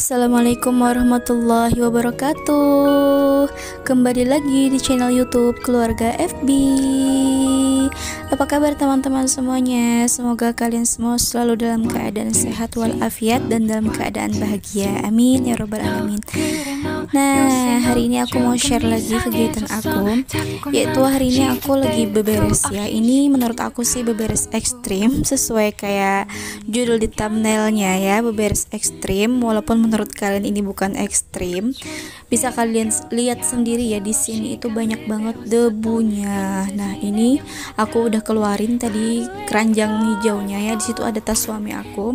Assalamualaikum warahmatullahi wabarakatuh. Kembali lagi di channel youtube keluarga FB Apa kabar teman-teman semuanya? Semoga kalian semua selalu dalam keadaan sehat walafiat Dan dalam keadaan bahagia. Amin ya robbal alamin. Nah hari ini aku mau share lagi kegiatan aku Yaitu hari ini aku lagi beberes ya. Ini menurut aku sih beberes ekstrim Sesuai kayak judul di thumbnailnya ya Beberes ekstrim. Walaupun menurut kalian ini bukan ekstrim bisa kalian lihat sendiri ya di sini itu banyak banget debunya. Nah ini aku udah keluarin tadi keranjang hijaunya ya. Di situ ada tas suami aku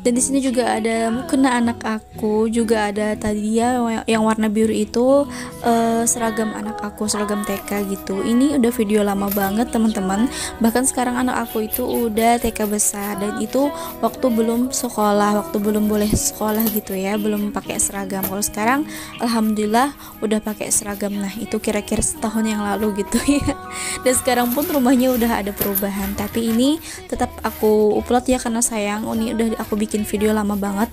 dan di sini juga ada mukena anak aku juga ada tadi ya yang warna biru itu uh, seragam anak aku seragam TK gitu. Ini udah video lama banget teman-teman. Bahkan sekarang anak aku itu udah TK besar dan itu waktu belum sekolah waktu belum boleh sekolah gitu ya belum pakai seragam. Kalau sekarang alhamdulillah udah pakai seragam. Nah itu kira-kira setahun yang lalu gitu ya. Dan sekarang pun rumahnya udah ada perubahan. Tapi ini tetap aku upload ya karena sayang ini udah aku bikin bikin video lama banget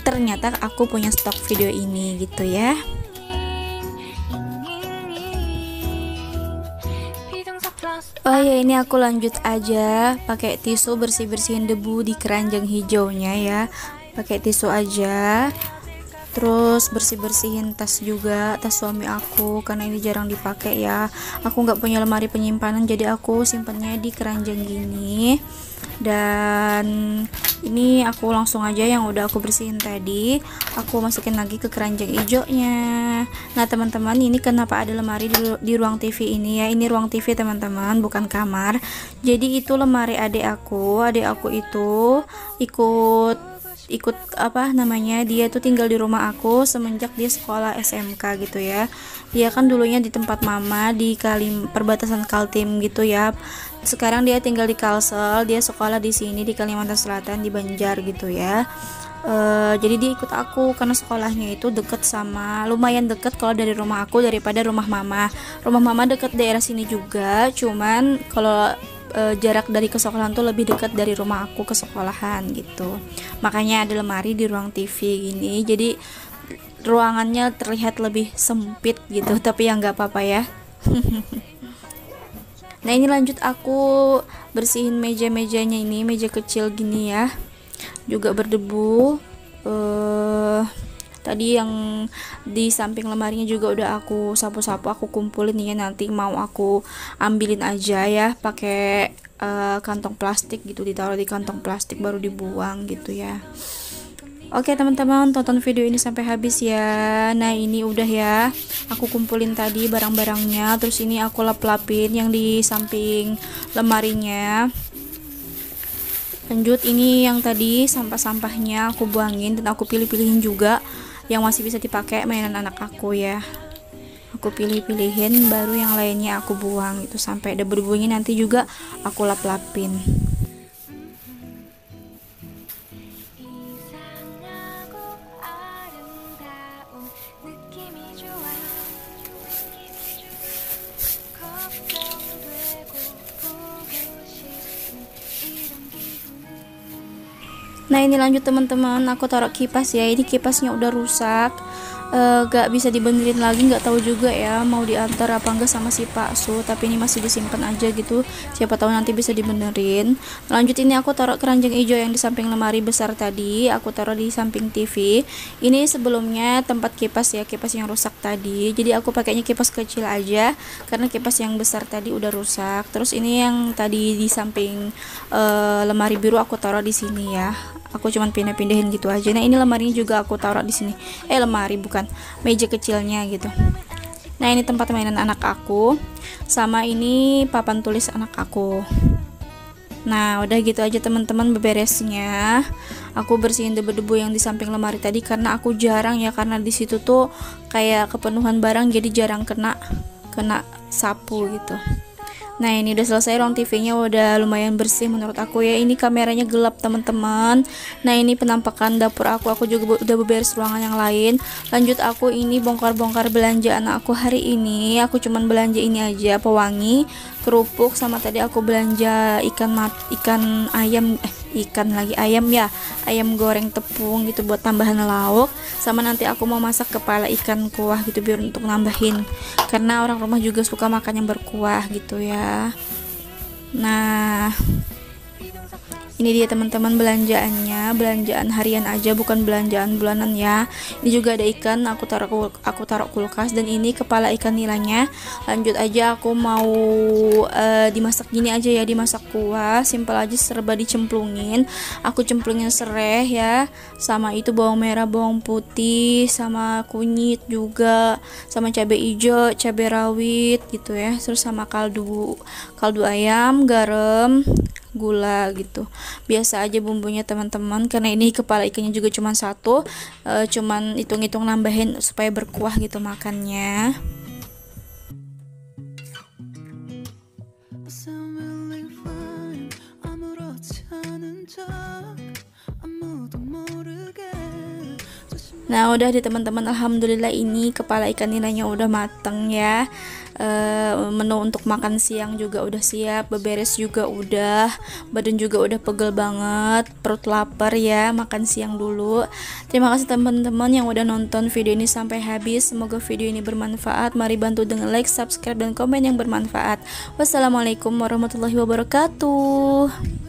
ternyata aku punya stok video ini gitu ya. Oh ya ini aku lanjut aja. Pakai tisu bersih bersihin debu di keranjang hijaunya ya. Pakai tisu aja. Terus bersih bersihin tas juga tas suami aku karena ini jarang dipakai ya. Aku nggak punya lemari penyimpanan jadi aku simpennya di keranjang gini. Dan ini aku langsung aja yang udah aku bersihin tadi. Aku masukin lagi ke keranjang hijaunya nah teman-teman ini kenapa ada lemari di, di ruang TV ini ya? Ini ruang TV teman-teman bukan kamar. Jadi itu lemari adik aku. Adik aku itu ikut ikut apa namanya dia tuh tinggal di rumah aku semenjak dia sekolah SMK gitu ya. Dia kan dulunya di tempat mama di Kalim perbatasan Kaltim gitu ya. Sekarang dia tinggal di Kalsel dia sekolah di sini di Kalimantan Selatan di Banjar gitu ya. Uh, jadi dia ikut aku karena sekolahnya itu deket sama lumayan deket kalau dari rumah aku daripada rumah mama. Rumah mama deket daerah sini juga cuman kalau uh, jarak dari ke sekolahan tuh lebih dekat dari rumah aku ke sekolahan gitu. Makanya ada lemari di ruang TV gini. Jadi ruangannya terlihat lebih sempit gitu tapi ya nggak apa-apa ya. Nah ini lanjut aku bersihin meja-mejanya ini meja kecil gini ya. Juga berdebu. Uh, tadi yang di samping lemarinya juga udah aku sapu-sapu aku kumpulin ya nanti mau aku ambilin aja ya pakai uh, kantong plastik gitu ditaruh di kantong plastik baru dibuang gitu ya. Oke teman-teman tonton video ini sampai habis ya. Nah ini udah ya. Aku kumpulin tadi barang-barangnya Terus ini aku lap-lapin yang di samping lemarinya Lanjut ini yang tadi sampah-sampahnya aku buangin Dan aku pilih-pilihin juga. Yang masih bisa dipakai mainan anak aku ya. Aku pilih-pilihin baru yang lainnya aku buang itu Sampai berbunyi nanti juga aku lap-lapin Nah ini lanjut teman-teman. Aku taruh kipas ya. Ini kipasnya udah rusak uh, gak bisa dibenerin lagi nggak tahu juga ya mau diantar apa enggak sama si Pak Su tapi ini masih disimpan aja gitu. Siapa tahu nanti bisa dibenerin. Lanjut ini aku taruh keranjang hijau yang di samping lemari besar tadi aku taruh di samping TV ini sebelumnya tempat kipas ya kipas yang rusak tadi. Jadi aku pakainya kipas kecil aja karena kipas yang besar tadi udah rusak. Terus ini yang tadi di samping uh, lemari biru aku taruh di sini ya. Aku cuman pindah-pindahin gitu aja. Nah ini lemarinya juga aku taruh di sini. Eh lemari bukan meja kecilnya gitu nah ini tempat mainan anak aku sama ini papan tulis anak aku Nah, udah gitu aja teman-teman beberesnya. Aku bersihin debu-debu yang di samping lemari tadi karena aku jarang ya karena di situ tuh kayak kepenuhan barang jadi jarang kena kena sapu gitu. Nah ini udah selesai ruang TV-nya udah lumayan bersih menurut aku ya. Ini kameranya gelap teman-teman. Nah ini penampakan dapur aku. Aku juga udah beberes ruangan yang lain. Lanjut aku ini bongkar-bongkar belanja anak aku hari ini. Aku cuman belanja ini aja pewangi, kerupuk sama tadi aku belanja ikan mat ikan ayam eh ikan lagi ayam ya. Ayam goreng tepung gitu buat tambahan lauk. Sama nanti aku mau masak kepala ikan kuah gitu biar untuk nambahin. Karena orang rumah juga suka makan yang berkuah gitu ya. Nah ini dia teman-teman belanjaannya. Belanjaan harian aja bukan belanjaan bulanan ya. Ini juga ada ikan aku taruh aku taruh kulkas. Dan ini kepala ikan nilainya. Lanjut aja aku mau uh, dimasak gini aja ya. Dimasak kuah simpel aja serba dicemplungin. Aku cemplungin serai ya. Sama itu bawang merah bawang putih sama kunyit juga sama cabai hijau cabai rawit gitu ya. Terus sama kaldu kaldu ayam garam gula gitu. Biasa aja bumbunya teman-teman. Karena ini kepala ikannya juga cuma satu e, cuman hitung-hitung nambahin supaya berkuah gitu makannya. Nah udah di teman-teman. Alhamdulillah ini kepala ikan nilainya udah mateng ya uh, menu untuk makan siang juga udah siap beberes juga udah badan juga udah pegel banget perut lapar ya makan siang dulu. Terima kasih teman-teman yang udah nonton video ini sampai habis. Semoga video ini bermanfaat. Mari bantu dengan like subscribe dan komen yang bermanfaat. Wassalamualaikum warahmatullahi wabarakatuh